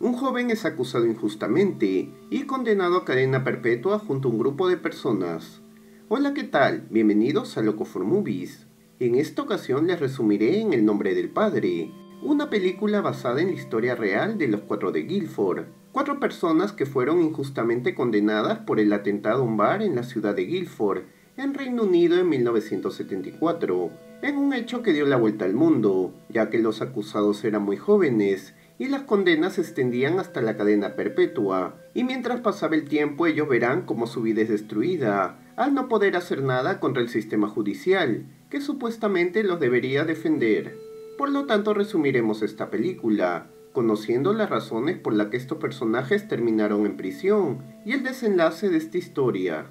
Un joven es acusado injustamente y condenado a cadena perpetua junto a un grupo de personas. Hola, ¿qué tal? Bienvenidos a Loco for Movies. En esta ocasión les resumiré en El nombre del padre, una película basada en la historia real de los cuatro de Guilford, cuatro personas que fueron injustamente condenadas por el atentado a un bar en la ciudad de Guilford, en Reino Unido en 1974, en un hecho que dio la vuelta al mundo, ya que los acusados eran muy jóvenes y las condenas se extendían hasta la cadena perpetua, y mientras pasaba el tiempo ellos verán cómo su vida es destruida, al no poder hacer nada contra el sistema judicial, que supuestamente los debería defender. Por lo tanto resumiremos esta película, conociendo las razones por las que estos personajes terminaron en prisión y el desenlace de esta historia.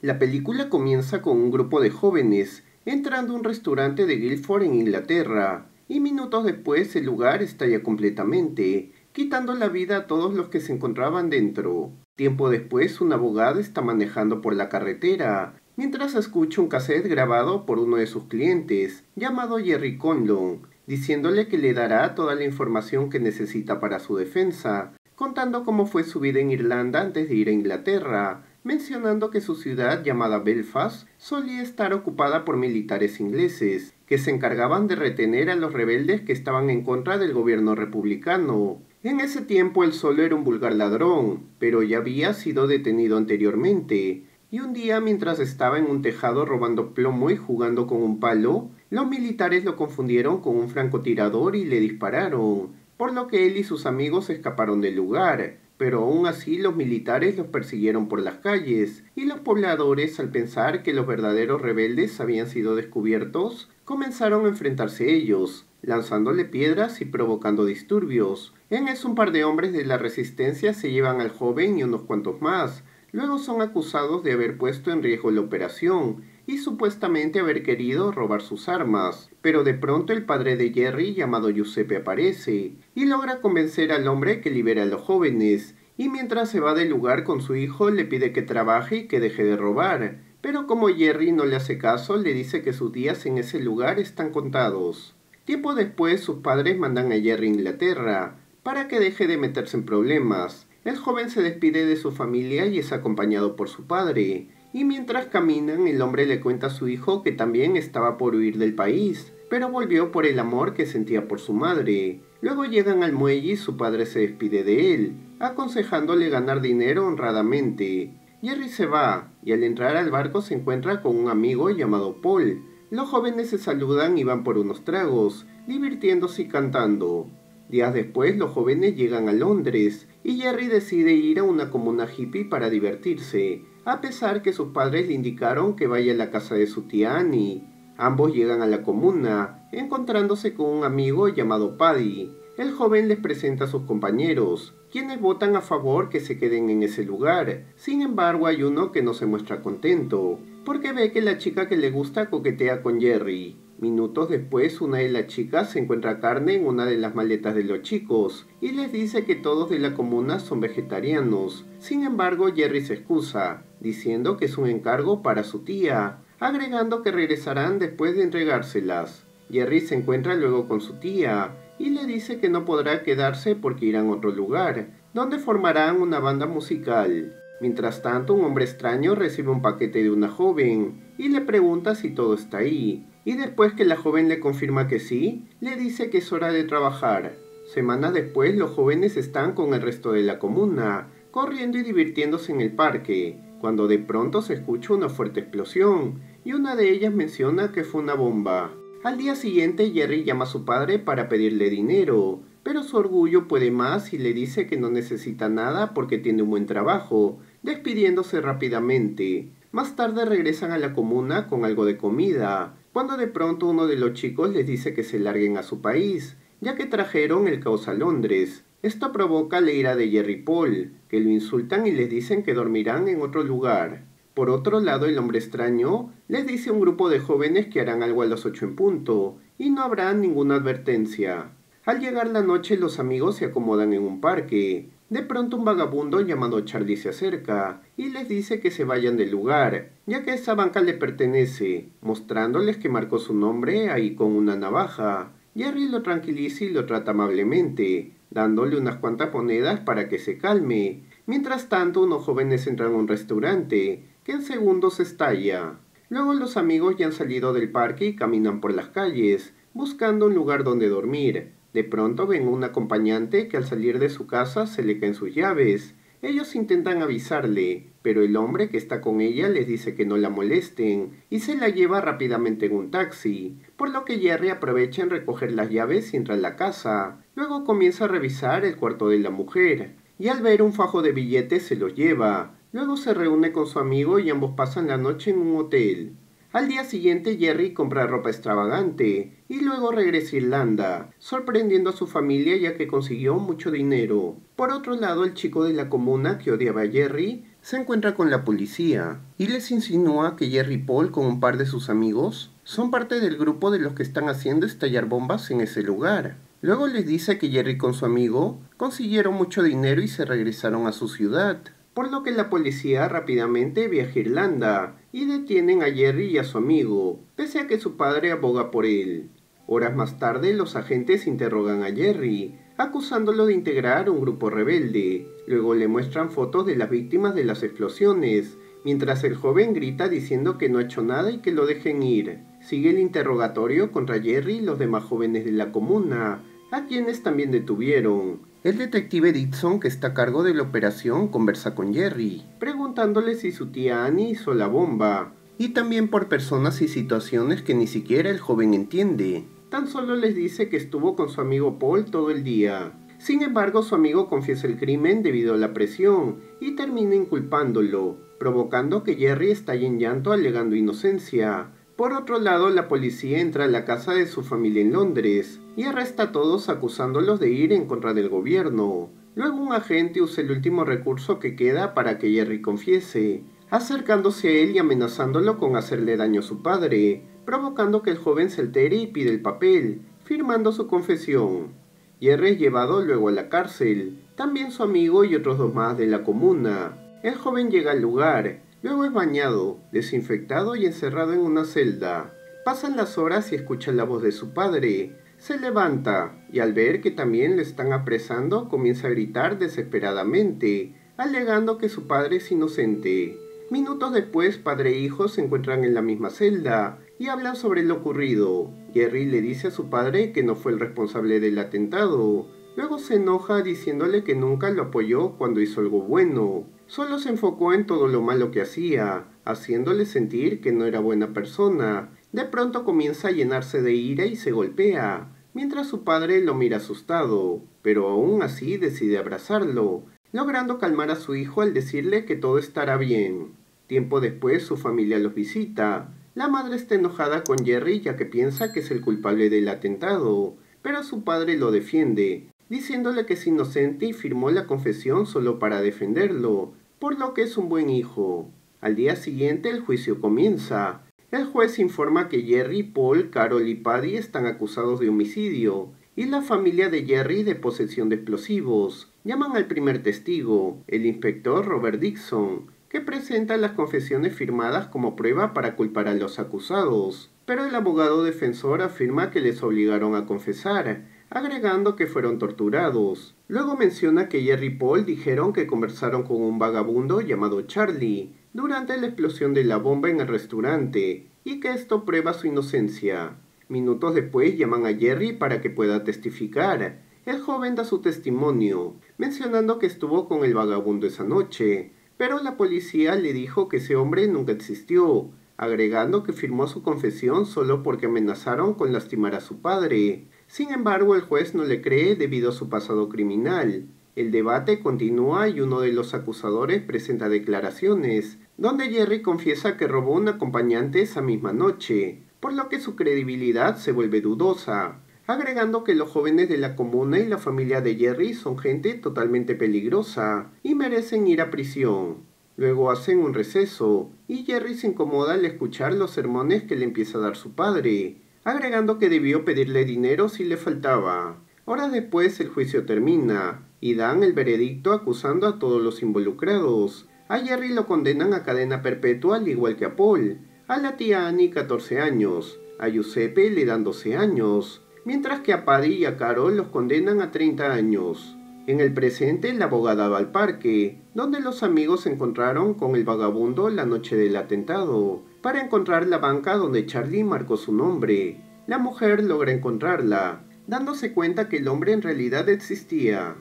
La película comienza con un grupo de jóvenes entrando a un restaurante de Guildford en Inglaterra, y minutos después el lugar estalla completamente, quitando la vida a todos los que se encontraban dentro. Tiempo después, un abogado está manejando por la carretera, mientras escucha un cassette grabado por uno de sus clientes, llamado Jerry Conlon, diciéndole que le dará toda la información que necesita para su defensa, contando cómo fue su vida en Irlanda antes de ir a Inglaterra, mencionando que su ciudad llamada Belfast solía estar ocupada por militares ingleses, que se encargaban de retener a los rebeldes que estaban en contra del gobierno republicano. En ese tiempo él solo era un vulgar ladrón, pero ya había sido detenido anteriormente, y un día mientras estaba en un tejado robando plomo y jugando con un palo, los militares lo confundieron con un francotirador y le dispararon, por lo que él y sus amigos escaparon del lugar, pero aún así los militares los persiguieron por las calles, y los pobladores, al pensar que los verdaderos rebeldes habían sido descubiertos, comenzaron a enfrentarse a ellos, lanzándole piedras y provocando disturbios. En eso un par de hombres de la resistencia se llevan al joven y unos cuantos más. Luego son acusados de haber puesto en riesgo la operación y supuestamente haber querido robar sus armas. Pero de pronto el padre de Jerry, llamado Giuseppe, aparece y logra convencer al hombre que libere a los jóvenes. Y mientras se va del lugar con su hijo, le pide que trabaje y que deje de robar pero como Jerry no le hace caso, le dice que sus días en ese lugar están contados. Tiempo después, sus padres mandan a Jerry a Inglaterra para que deje de meterse en problemas. El joven se despide de su familia y es acompañado por su padre. Y mientras caminan, el hombre le cuenta a su hijo que también estaba por huir del país, pero volvió por el amor que sentía por su madre. Luego llegan al muelle y su padre se despide de él, aconsejándole ganar dinero honradamente. Jerry se va y al entrar al barco se encuentra con un amigo llamado Paul. Los jóvenes se saludan y van por unos tragos, divirtiéndose y cantando. Días después los jóvenes llegan a Londres y Jerry decide ir a una comuna hippie para divertirse, a pesar que sus padres le indicaron que vaya a la casa de su tía Annie. Ambos llegan a la comuna, encontrándose con un amigo llamado Paddy. El joven les presenta a sus compañeros, quienes votan a favor que se queden en ese lugar. Sin embargo, hay uno que no se muestra contento, porque ve que la chica que le gusta coquetea con Jerry. Minutos después, una de las chicas se encuentra carne en una de las maletas de los chicos y les dice que todos de la comuna son vegetarianos. Sin embargo, Jerry se excusa, diciendo que es un encargo para su tía, agregando que regresarán después de entregárselas. Jerry se encuentra luego con su tía, y le dice que no podrá quedarse porque irán a otro lugar, donde formarán una banda musical. Mientras tanto, un hombre extraño recibe un paquete de una joven y le pregunta si todo está ahí, y después que la joven le confirma que sí, le dice que es hora de trabajar. Semanas después, los jóvenes están con el resto de la comuna, corriendo y divirtiéndose en el parque, cuando de pronto se escucha una fuerte explosión, y una de ellas menciona que fue una bomba. Al día siguiente Jerry llama a su padre para pedirle dinero, pero su orgullo puede más y le dice que no necesita nada porque tiene un buen trabajo, despidiéndose rápidamente. Más tarde regresan a la comuna con algo de comida, cuando de pronto uno de los chicos les dice que se larguen a su país, ya que trajeron el caos a Londres. Esto provoca la ira de Jerry Paul, que lo insultan y les dicen que dormirán en otro lugar. Por otro lado, el hombre extraño les dice a un grupo de jóvenes que harán algo a las ocho en punto, y no habrá ninguna advertencia. Al llegar la noche, los amigos se acomodan en un parque. De pronto un vagabundo llamado Charlie se acerca y les dice que se vayan del lugar, ya que esa banca le pertenece, mostrándoles que marcó su nombre ahí con una navaja. Jerry lo tranquiliza y lo trata amablemente, dándole unas cuantas monedas para que se calme. Mientras tanto, unos jóvenes entran a un restaurante, que en segundos estalla. Luego los amigos ya han salido del parque y caminan por las calles, buscando un lugar donde dormir. De pronto ven un acompañante que al salir de su casa se le caen sus llaves. Ellos intentan avisarle, pero el hombre que está con ella les dice que no la molesten y se la lleva rápidamente en un taxi, por lo que Jerry aprovecha en recoger las llaves y entra a la casa. Luego comienza a revisar el cuarto de la mujer y al ver un fajo de billetes se los lleva. Luego se reúne con su amigo y ambos pasan la noche en un hotel. Al día siguiente Jerry compra ropa extravagante y luego regresa a Irlanda, sorprendiendo a su familia ya que consiguió mucho dinero. Por otro lado, el chico de la comuna que odiaba a Jerry se encuentra con la policía y les insinúa que Jerry Paul con un par de sus amigos son parte del grupo de los que están haciendo estallar bombas en ese lugar. Luego les dice que Jerry con su amigo consiguieron mucho dinero y se regresaron a su ciudad por lo que la policía rápidamente viaja a Irlanda y detienen a Jerry y a su amigo, pese a que su padre aboga por él. Horas más tarde, los agentes interrogan a Jerry, acusándolo de integrar un grupo rebelde. Luego le muestran fotos de las víctimas de las explosiones, mientras el joven grita diciendo que no ha hecho nada y que lo dejen ir. Sigue el interrogatorio contra Jerry y los demás jóvenes de la comuna, a quienes también detuvieron. El detective Dixon, que está a cargo de la operación, conversa con Jerry, preguntándole si su tía Annie hizo la bomba, y también por personas y situaciones que ni siquiera el joven entiende. Tan solo les dice que estuvo con su amigo Paul todo el día. Sin embargo, su amigo confiesa el crimen debido a la presión y termina inculpándolo, provocando que Jerry estalle en llanto alegando inocencia. Por otro lado, la policía entra a la casa de su familia en Londres y arresta a todos acusándolos de ir en contra del gobierno. Luego un agente usa el último recurso que queda para que Jerry confiese, acercándose a él y amenazándolo con hacerle daño a su padre, provocando que el joven se altere y pide el papel, firmando su confesión. Jerry es llevado luego a la cárcel, también su amigo y otros dos más de la comuna. El joven llega al lugar, luego es bañado, desinfectado y encerrado en una celda. Pasan las horas y escucha la voz de su padre, se levanta y al ver que también le están apresando comienza a gritar desesperadamente, alegando que su padre es inocente. Minutos después, padre e hijo se encuentran en la misma celda y hablan sobre lo ocurrido. Jerry le dice a su padre que no fue el responsable del atentado. Luego se enoja diciéndole que nunca lo apoyó cuando hizo algo bueno. Solo se enfocó en todo lo malo que hacía, haciéndole sentir que no era buena persona de pronto comienza a llenarse de ira y se golpea, mientras su padre lo mira asustado, pero aún así decide abrazarlo, logrando calmar a su hijo al decirle que todo estará bien. Tiempo después su familia los visita. La madre está enojada con Jerry ya que piensa que es el culpable del atentado, pero su padre lo defiende, diciéndole que es inocente y firmó la confesión solo para defenderlo, por lo que es un buen hijo. Al día siguiente el juicio comienza, el juez informa que Jerry, Paul, Carol y Paddy están acusados de homicidio y la familia de Jerry de posesión de explosivos. Llaman al primer testigo, el inspector Robert Dixon, que presenta las confesiones firmadas como prueba para culpar a los acusados. Pero el abogado defensor afirma que les obligaron a confesar, agregando que fueron torturados. Luego menciona que Jerry y Paul dijeron que conversaron con un vagabundo llamado Charlie, durante la explosión de la bomba en el restaurante y que esto prueba su inocencia. Minutos después llaman a Jerry para que pueda testificar. El joven da su testimonio, mencionando que estuvo con el vagabundo esa noche, pero la policía le dijo que ese hombre nunca existió, agregando que firmó su confesión solo porque amenazaron con lastimar a su padre. Sin embargo, el juez no le cree debido a su pasado criminal. El debate continúa y uno de los acusadores presenta declaraciones, donde Jerry confiesa que robó un acompañante esa misma noche, por lo que su credibilidad se vuelve dudosa, agregando que los jóvenes de la comuna y la familia de Jerry son gente totalmente peligrosa y merecen ir a prisión. Luego hacen un receso y Jerry se incomoda al escuchar los sermones que le empieza a dar su padre, agregando que debió pedirle dinero si le faltaba. Horas después el juicio termina y dan el veredicto acusando a todos los involucrados, a Jerry lo condenan a cadena perpetua al igual que a Paul, a la tía Annie 14 años, a Giuseppe le dan 12 años, mientras que a Paddy y a Carol los condenan a 30 años. En el presente, la abogada va al parque, donde los amigos se encontraron con el vagabundo la noche del atentado, para encontrar la banca donde Charlie marcó su nombre. La mujer logra encontrarla, dándose cuenta que el hombre en realidad existía.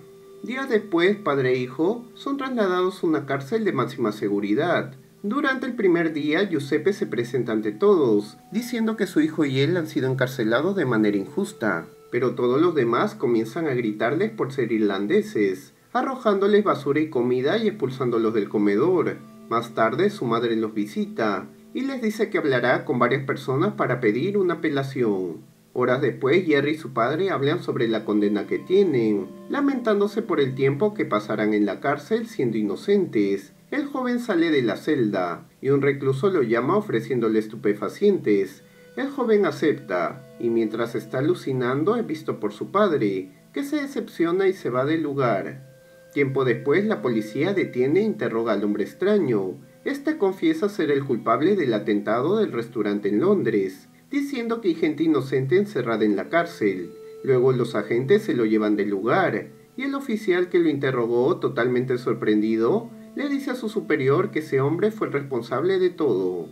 Días después, padre e hijo son trasladados a una cárcel de máxima seguridad. Durante el primer día, Giuseppe se presenta ante todos, diciendo que su hijo y él han sido encarcelados de manera injusta, pero todos los demás comienzan a gritarles por ser irlandeses, arrojándoles basura y comida y expulsándolos del comedor. Más tarde, su madre los visita y les dice que hablará con varias personas para pedir una apelación. Horas después, Jerry y su padre hablan sobre la condena que tienen, lamentándose por el tiempo que pasarán en la cárcel siendo inocentes. El joven sale de la celda y un recluso lo llama ofreciéndole estupefacientes. El joven acepta y mientras está alucinando es visto por su padre, que se decepciona y se va del lugar. Tiempo después la policía detiene e interroga al hombre extraño. Este confiesa ser el culpable del atentado del restaurante en Londres diciendo que hay gente inocente encerrada en la cárcel. Luego los agentes se lo llevan del lugar, y el oficial que lo interrogó, totalmente sorprendido, le dice a su superior que ese hombre fue el responsable de todo.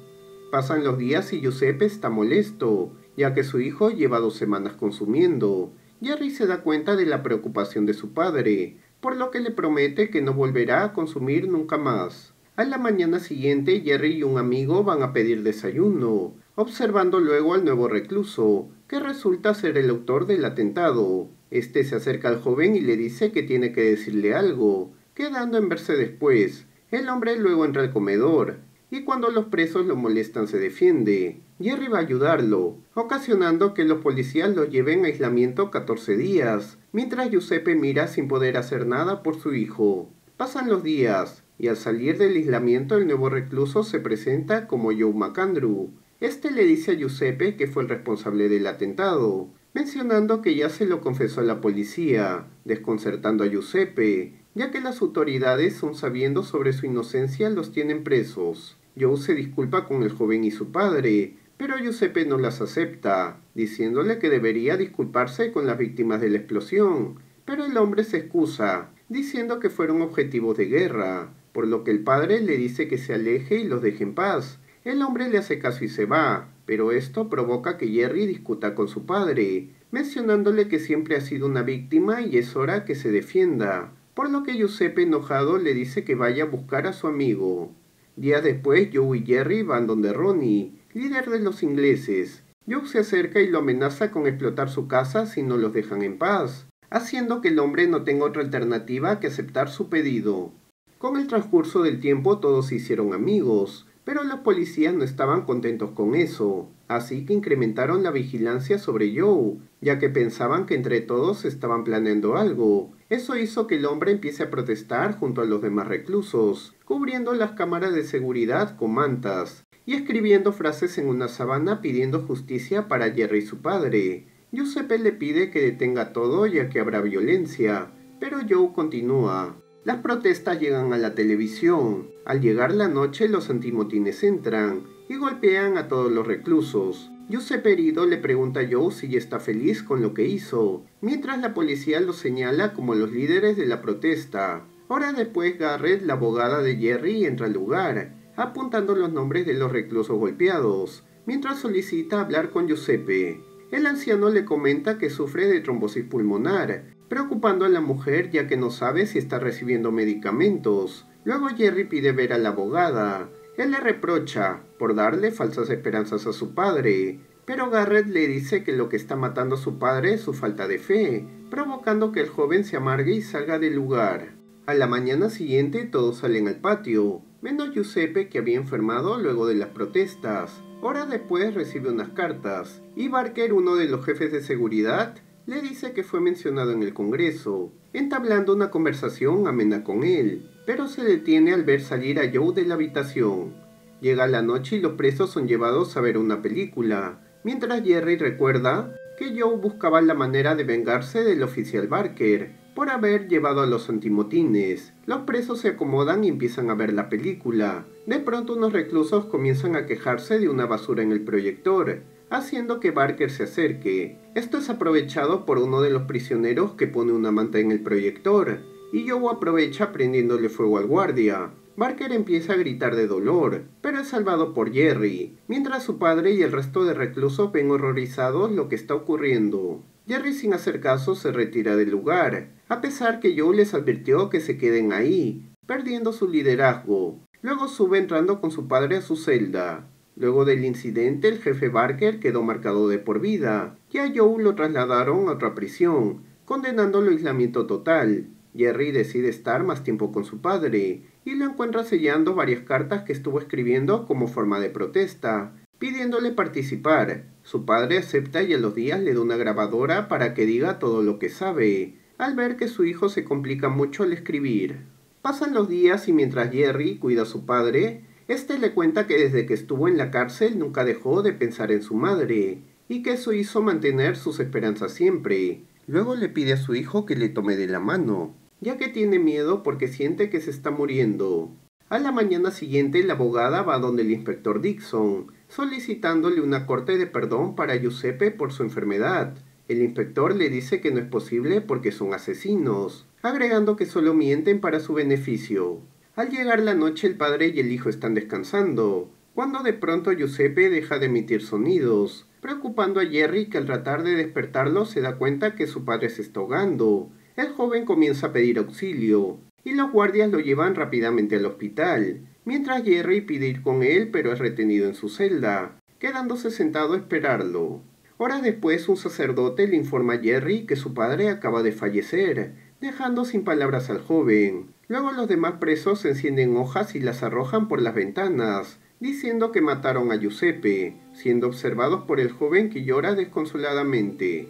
Pasan los días y Giuseppe está molesto, ya que su hijo lleva dos semanas consumiendo. Jerry se da cuenta de la preocupación de su padre, por lo que le promete que no volverá a consumir nunca más. A la mañana siguiente, Jerry y un amigo van a pedir desayuno, observando luego al nuevo recluso, que resulta ser el autor del atentado. Este se acerca al joven y le dice que tiene que decirle algo, quedando en verse después. El hombre luego entra al comedor, y cuando los presos lo molestan se defiende. Jerry va a ayudarlo, ocasionando que los policías lo lleven a aislamiento 14 días, mientras Giuseppe mira sin poder hacer nada por su hijo. Pasan los días, y al salir del aislamiento el nuevo recluso se presenta como Joe McAndrew, este le dice a Giuseppe que fue el responsable del atentado, mencionando que ya se lo confesó a la policía, desconcertando a Giuseppe, ya que las autoridades, aun sabiendo sobre su inocencia, los tienen presos. Joe se disculpa con el joven y su padre, pero Giuseppe no las acepta, diciéndole que debería disculparse con las víctimas de la explosión. Pero el hombre se excusa, diciendo que fueron objetivos de guerra, por lo que el padre le dice que se aleje y los deje en paz, el hombre le hace caso y se va, pero esto provoca que Jerry discuta con su padre, mencionándole que siempre ha sido una víctima y es hora que se defienda, por lo que Giuseppe enojado le dice que vaya a buscar a su amigo. Días después, Joe y Jerry van donde Ronnie, líder de los ingleses. Joe se acerca y lo amenaza con explotar su casa si no los dejan en paz, haciendo que el hombre no tenga otra alternativa que aceptar su pedido. Con el transcurso del tiempo todos se hicieron amigos, pero los policías no estaban contentos con eso, así que incrementaron la vigilancia sobre Joe, ya que pensaban que entre todos estaban planeando algo. Eso hizo que el hombre empiece a protestar junto a los demás reclusos, cubriendo las cámaras de seguridad con mantas y escribiendo frases en una sabana pidiendo justicia para Jerry y su padre. Giuseppe le pide que detenga todo ya que habrá violencia, pero Joe continúa. Las protestas llegan a la televisión. Al llegar la noche, los antimotines entran y golpean a todos los reclusos. Giuseppe herido le pregunta a Joe si está feliz con lo que hizo, mientras la policía los señala como los líderes de la protesta. Horas después, Garrett, la abogada de Jerry, entra al lugar, apuntando los nombres de los reclusos golpeados, mientras solicita hablar con Giuseppe. El anciano le comenta que sufre de trombosis pulmonar preocupando a la mujer ya que no sabe si está recibiendo medicamentos. Luego Jerry pide ver a la abogada. Él le reprocha por darle falsas esperanzas a su padre, pero Garrett le dice que lo que está matando a su padre es su falta de fe, provocando que el joven se amargue y salga del lugar. A la mañana siguiente todos salen al patio, menos Giuseppe que había enfermado luego de las protestas. Horas después recibe unas cartas, y Barker, uno de los jefes de seguridad, le dice que fue mencionado en el Congreso, entablando una conversación amena con él, pero se detiene al ver salir a Joe de la habitación. Llega la noche y los presos son llevados a ver una película, mientras Jerry recuerda que Joe buscaba la manera de vengarse del oficial Barker por haber llevado a los antimotines. Los presos se acomodan y empiezan a ver la película. De pronto unos reclusos comienzan a quejarse de una basura en el proyector, haciendo que Barker se acerque. Esto es aprovechado por uno de los prisioneros que pone una manta en el proyector, y Joe aprovecha prendiéndole fuego al guardia. Barker empieza a gritar de dolor, pero es salvado por Jerry, mientras su padre y el resto de reclusos ven horrorizados lo que está ocurriendo. Jerry sin hacer caso se retira del lugar, a pesar que Joe les advirtió que se queden ahí, perdiendo su liderazgo. Luego sube entrando con su padre a su celda. Luego del incidente, el jefe Barker quedó marcado de por vida, y a Joe lo trasladaron a otra prisión, condenándolo a aislamiento total. Jerry decide estar más tiempo con su padre, y lo encuentra sellando varias cartas que estuvo escribiendo como forma de protesta, pidiéndole participar. Su padre acepta y a los días le da una grabadora para que diga todo lo que sabe, al ver que su hijo se complica mucho al escribir. Pasan los días y mientras Jerry cuida a su padre, este le cuenta que desde que estuvo en la cárcel nunca dejó de pensar en su madre, y que eso hizo mantener sus esperanzas siempre. Luego le pide a su hijo que le tome de la mano, ya que tiene miedo porque siente que se está muriendo. A la mañana siguiente la abogada va donde el inspector Dixon, solicitándole una corte de perdón para Giuseppe por su enfermedad. El inspector le dice que no es posible porque son asesinos, agregando que solo mienten para su beneficio. Al llegar la noche el padre y el hijo están descansando, cuando de pronto Giuseppe deja de emitir sonidos, preocupando a Jerry que al tratar de despertarlo se da cuenta que su padre se está ahogando. El joven comienza a pedir auxilio, y los guardias lo llevan rápidamente al hospital, mientras Jerry pide ir con él pero es retenido en su celda, quedándose sentado a esperarlo. Horas después un sacerdote le informa a Jerry que su padre acaba de fallecer, dejando sin palabras al joven. Luego los demás presos encienden hojas y las arrojan por las ventanas, diciendo que mataron a Giuseppe, siendo observados por el joven que llora desconsoladamente.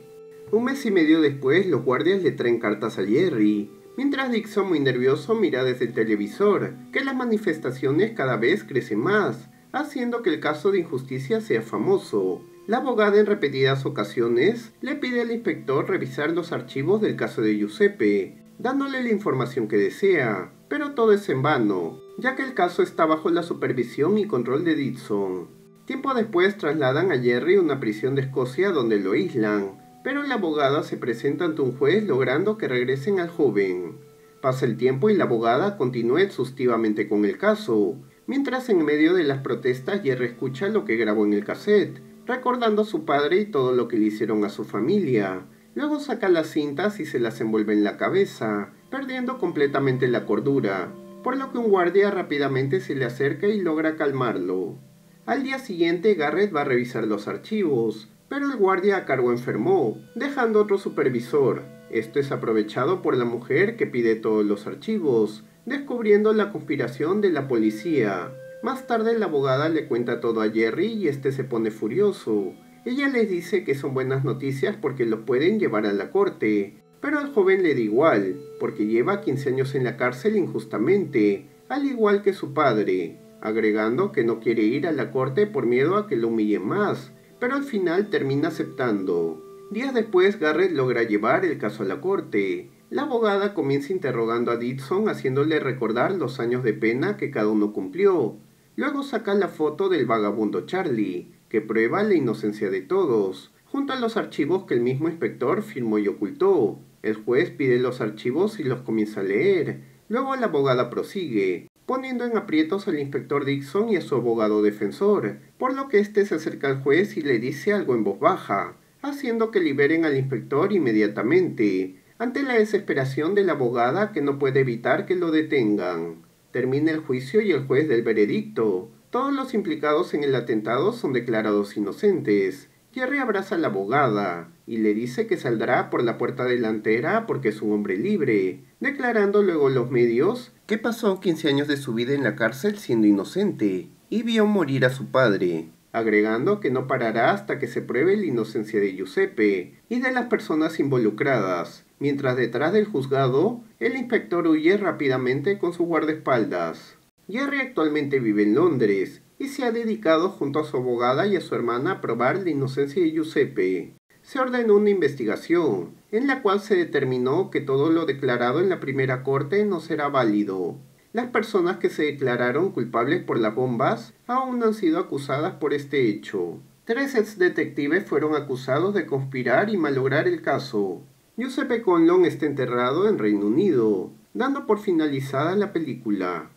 Un mes y medio después, los guardias le traen cartas a Jerry, mientras Dixon, muy nervioso, mira desde el televisor que las manifestaciones cada vez crecen más, haciendo que el caso de injusticia sea famoso. La abogada en repetidas ocasiones le pide al inspector revisar los archivos del caso de Giuseppe, dándole la información que desea, pero todo es en vano, ya que el caso está bajo la supervisión y control de Dixon. Tiempo después trasladan a Jerry a una prisión de Escocia donde lo aíslan, pero la abogada se presenta ante un juez logrando que regresen al joven. Pasa el tiempo y la abogada continúa exhaustivamente con el caso, mientras en medio de las protestas Jerry escucha lo que grabó en el cassette, recordando a su padre y todo lo que le hicieron a su familia. Luego saca las cintas y se las envuelve en la cabeza, perdiendo completamente la cordura, por lo que un guardia rápidamente se le acerca y logra calmarlo. Al día siguiente Garrett va a revisar los archivos, pero el guardia a cargo enfermó, dejando otro supervisor. Esto es aprovechado por la mujer que pide todos los archivos, descubriendo la conspiración de la policía. Más tarde la abogada le cuenta todo a Jerry y este se pone furioso. Ella les dice que son buenas noticias porque lo pueden llevar a la corte, pero al joven le da igual, porque lleva 15 años en la cárcel injustamente, al igual que su padre, agregando que no quiere ir a la corte por miedo a que lo humillen más, pero al final termina aceptando. Días después Garrett logra llevar el caso a la corte. La abogada comienza interrogando a Dixon haciéndole recordar los años de pena que cada uno cumplió, Luego saca la foto del vagabundo Charlie, que prueba la inocencia de todos, junto a los archivos que el mismo inspector firmó y ocultó. El juez pide los archivos y los comienza a leer. Luego la abogada prosigue, poniendo en aprietos al inspector Dixon y a su abogado defensor, por lo que éste se acerca al juez y le dice algo en voz baja, haciendo que liberen al inspector inmediatamente, ante la desesperación de la abogada que no puede evitar que lo detengan. Termina el juicio y el juez del veredicto. Todos los implicados en el atentado son declarados inocentes. Jerry abraza a la abogada y le dice que saldrá por la puerta delantera porque es un hombre libre, declarando luego los medios que pasó 15 años de su vida en la cárcel siendo inocente y vio morir a su padre, agregando que no parará hasta que se pruebe la inocencia de Giuseppe y de las personas involucradas, mientras detrás del juzgado el inspector huye rápidamente con su guardaespaldas. Jerry actualmente vive en Londres y se ha dedicado junto a su abogada y a su hermana a probar la inocencia de Giuseppe. Se ordenó una investigación, en la cual se determinó que todo lo declarado en la primera corte no será válido. Las personas que se declararon culpables por las bombas aún han sido acusadas por este hecho. Tres ex detectives fueron acusados de conspirar y malograr el caso. Giuseppe Conlon está enterrado en Reino Unido, dando por finalizada la película.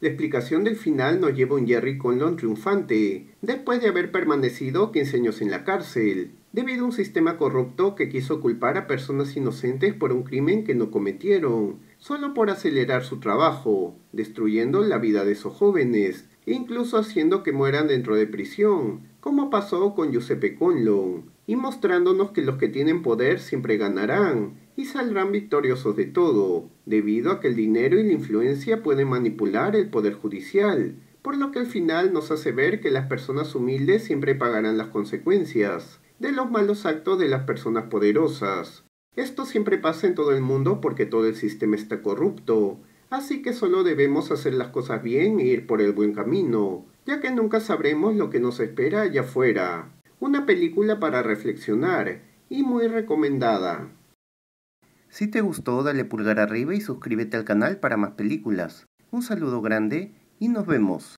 La explicación del final nos lleva a un Jerry Conlon triunfante, después de haber permanecido 15 años en la cárcel, debido a un sistema corrupto que quiso culpar a personas inocentes por un crimen que no cometieron, solo por acelerar su trabajo, destruyendo la vida de esos jóvenes, e incluso haciendo que mueran dentro de prisión, como pasó con Giuseppe Conlon, y mostrándonos que los que tienen poder siempre ganarán y saldrán victoriosos de todo, debido a que el dinero y la influencia pueden manipular el poder judicial, por lo que al final nos hace ver que las personas humildes siempre pagarán las consecuencias de los malos actos de las personas poderosas. Esto siempre pasa en todo el mundo porque todo el sistema está corrupto, así que solo debemos hacer las cosas bien e ir por el buen camino, ya que nunca sabremos lo que nos espera allá afuera. Una película para reflexionar y muy recomendada. Si te gustó, dale pulgar arriba y suscríbete al canal para más películas. Un saludo grande y nos vemos.